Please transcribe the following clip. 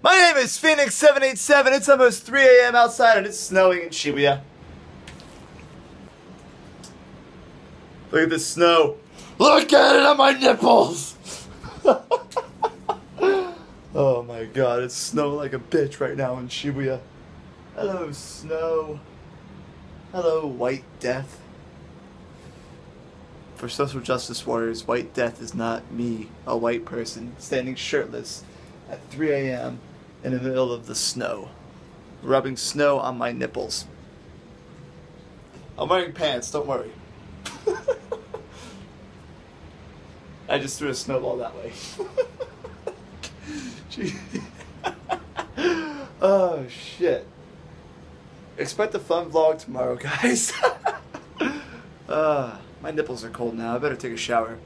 My name is Phoenyx787. It's almost 3 a.m. outside and it's snowing in Shibuya. Look at the snow. Look at it on my nipples! oh my god, it's snow like a bitch right now in Shibuya. Hello, snow. Hello, White Death. For social justice warriors, White Death is not me, a white person, standing shirtless at 3 a.m. in the middle of the snow, rubbing snow on my nipples. I'm wearing pants, don't worry. I just threw a snowball that way. Oh shit. Expect a fun vlog tomorrow, guys. uh, my nipples are cold now. I better take a shower.